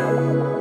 Música